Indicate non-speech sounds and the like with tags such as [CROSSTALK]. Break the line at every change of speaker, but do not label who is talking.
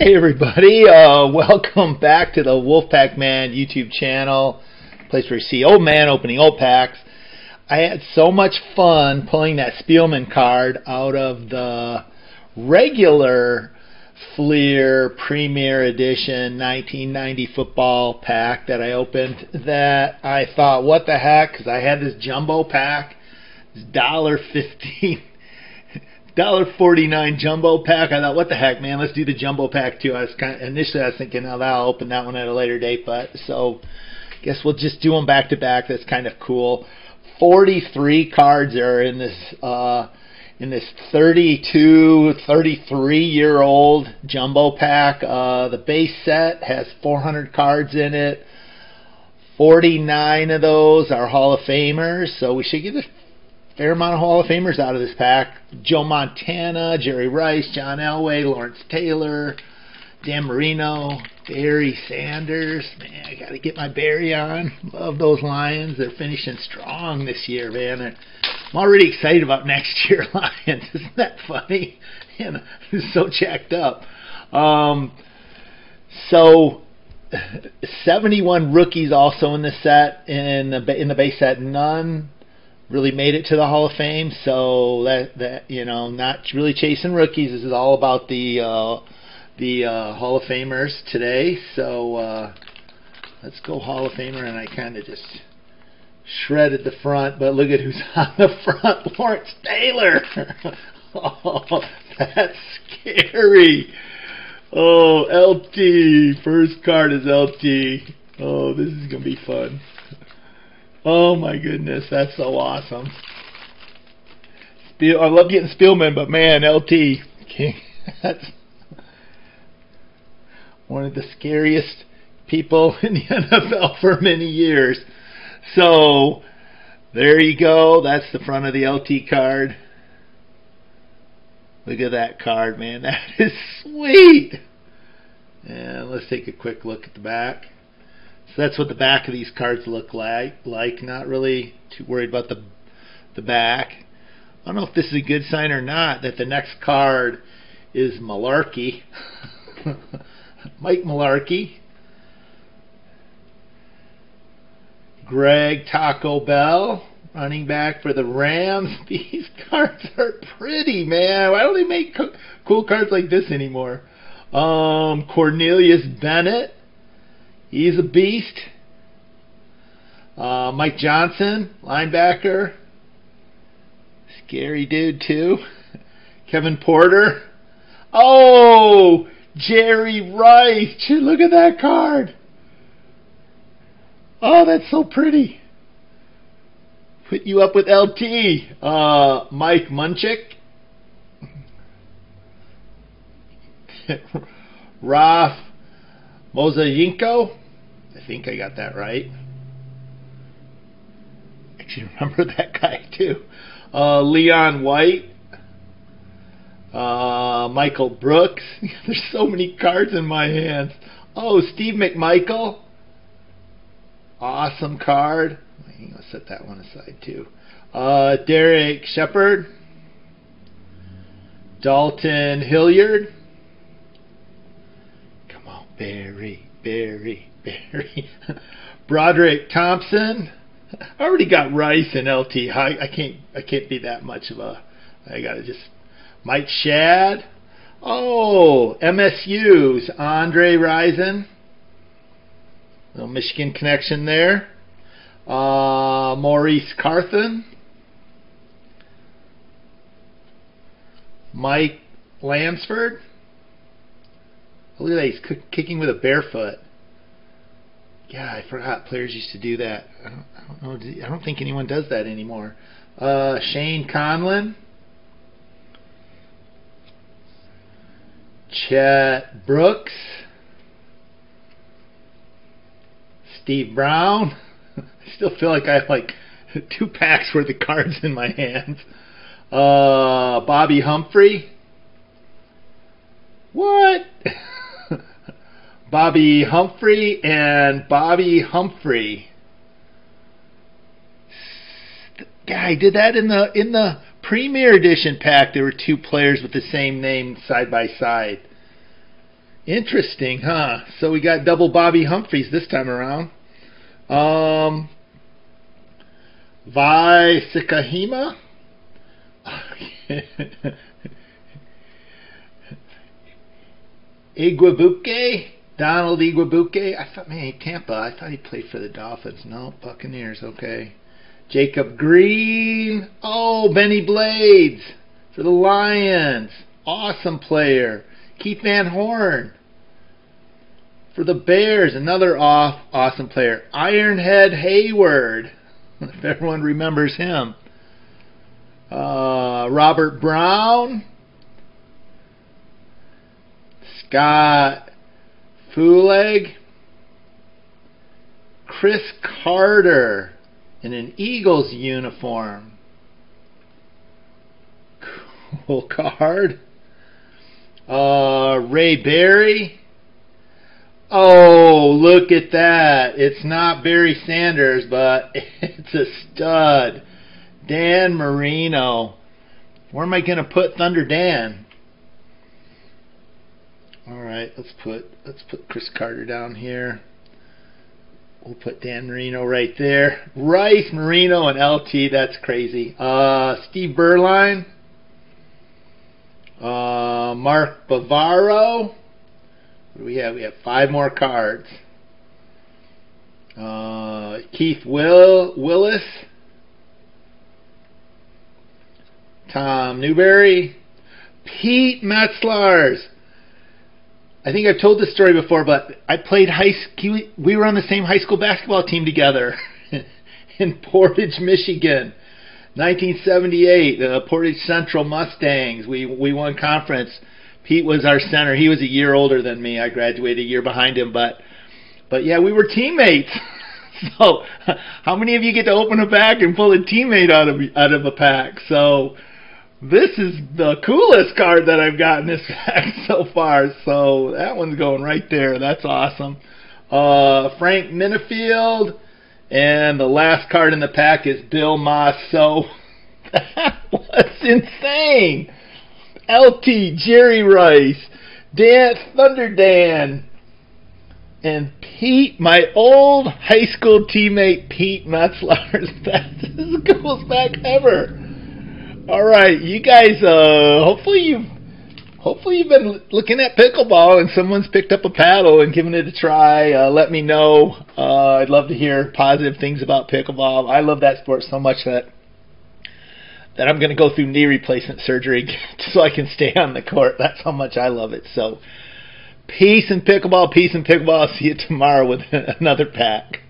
[LAUGHS] Hey everybody, uh, welcome back to the Wolfpack Man YouTube channel, place where you see old man opening old packs. I had so much fun pulling that Spielman card out of the regular Fleer Premier Edition 1990 football pack that I opened that I thought, what the heck, because I had this jumbo pack, this dollar fifteen dollar forty nine jumbo pack. I thought, what the heck, man? Let's do the jumbo pack too. I was kind of, initially I was thinking, oh, I'll open that one at a later date, but so guess we'll just do them back to back. That's kind of cool. Forty three cards are in this uh, in this 32, 33 year old jumbo pack. Uh, the base set has 400 cards in it. 49 of those are Hall of Famers, so we should get a fair amount of Hall of Famers out of this pack. Joe Montana, Jerry Rice, John Elway, Lawrence Taylor, Dan Marino, Barry Sanders. Man, I got to get my Barry on. Love those Lions. They're finishing strong this year, man. I'm already excited about next [LAUGHS] year Lions. Isn't that funny? It's so jacked up. Um, so 71 rookies also in the set in the in the base set. None really made it to the Hall of Fame. So that that you know, not really chasing rookies. This is all about the uh, the uh, Hall of Famers today. So uh, let's go Hall of Famer, and I kind of just shredded the front. But look at who's [LAUGHS] on the front, Lawrence Taylor. [LAUGHS] oh, that's scary. Oh, LT. First card is LT. Oh, this is gonna be fun. Oh my goodness, that's so awesome. Spiel, I love getting Spielman, but man, LT, King, that's [LAUGHS] one of the scariest people [LAUGHS] in the NFL for many years. So there you go. That's the front of the LT card. Look at that card, man. [LAUGHS] That is sweet. And let's take a quick look at the back. So that's what the back of these cards look like. Like, not really too worried about the the back. I don't know if this is a good sign or not that the next card is Mularkey. [LAUGHS] Mike Mularkey. Greg Taco Bell, running back for the Rams. [LAUGHS] These cards are pretty, man. Why don't they make co cool cards like this anymore? Um, Cornelius Bennett. He's a beast. Uh, Mike Johnson, linebacker. Scary dude, too. Kevin Porter. Oh, Jerry Rice. Look at that card. Oh, that's so pretty. Put you up with LT. Uh, Mike Munchak. [LAUGHS] Raf Mozayinko. I think I got that right. Actually, [LAUGHS] remember that guy too. Uh, Leon White. Uh, Michael Brooks. [LAUGHS] There's so many cards in my hands. Oh, Steve McMichael. Awesome card. I'm gonna set that one aside too. Uh, Derrick Shepard. Dalton Hilliard. Barry. Barry, Barry, [LAUGHS] Broderick Thompson. I already got Rice and LT. I, I can't I can't be that much of a. I gotta just Mike Schad. Oh, MSU's Andre Rison. Little Michigan connection there. Uh, Maurice Carthon. Mike Lansford. Look at that, he's kicking with a barefoot. Yeah, I forgot players used to do that. I don't, I don't know. I don't think anyone does that anymore. Uh, Shane Conlan. Chet Brooks. Steve Brown. [LAUGHS] I still feel like I have like [LAUGHS] two packs worth of cards in my hands. Uh, Bobby Humphrey. What? [LAUGHS] Bobby Humphrey and Bobby Humphrey. Guy did that in the in the Premier Edition pack. There were two players with the same name side by side. Interesting, huh? So we got double Bobby Humphreys this time around. Um, Vai Sikahema. [LAUGHS] Igwebuike. Donald Igwebuike. I thought, man, Tampa. I thought he played for the Dolphins. No, Buccaneers. Okay. Jacob Green. Oh, Bennie Blades for the Lions. Awesome player. Keith Van Horne for the Bears. Another off awesome player. Ironhead Heyward. [LAUGHS] If everyone remembers him. Uh, Robert Brown. Scott Fulhage. Chris Carter in an Eagles uniform. [LAUGHS] Cool card. Uh, Ray Berry. Oh, look at that. It's not Barry Sanders, but [LAUGHS] it's a stud. Dan Marino. Where am I going to put Thunder Dan? All right, let's put let's put Chris Carter down here. We'll put Dan Marino right there. Rice, Marino, and LT. That's crazy. Uh, Steve Beuerlein. Uh, Mark Bavaro. We have? We have five more cards. Uh, Keith Will Willis. Tom Newberry. Pete Metzelaars. I think I've told this story before, but I played high school. We were on the same high school basketball team together [LAUGHS] in Portage, Michigan. 1978, the Portage Central Mustangs. We we won conference. Pete was our center. He was a year older than me. I graduated a year behind him, but but yeah, we were teammates. [LAUGHS] so, [LAUGHS] how many of you get to open a pack and pull a teammate out of out of a pack? So, this is the coolest card that I've gotten this [LAUGHS] pack so far. So that one's going right there. That's awesome. Uh, Frank Minifield. And the last card in the pack is Bill Moss. So [LAUGHS] that was insane. LT, Jerry Rice, Dan, Thunder Dan, and Pete, my old high school teammate Pete Metzelaars. [LAUGHS] That's the coolest pack ever. All right, you guys. Uh, hopefully you've hopefully you've been looking at pickleball and someone's picked up a paddle and given it a try. Uh, let me know. Uh, I'd love to hear positive things about pickleball. I love that sport so much that that I'm going to go through knee replacement surgery [LAUGHS] so I can stay on the court. That's how much I love it. So, peace and pickleball, peace and pickleball. I'll see you tomorrow with [LAUGHS] another pack.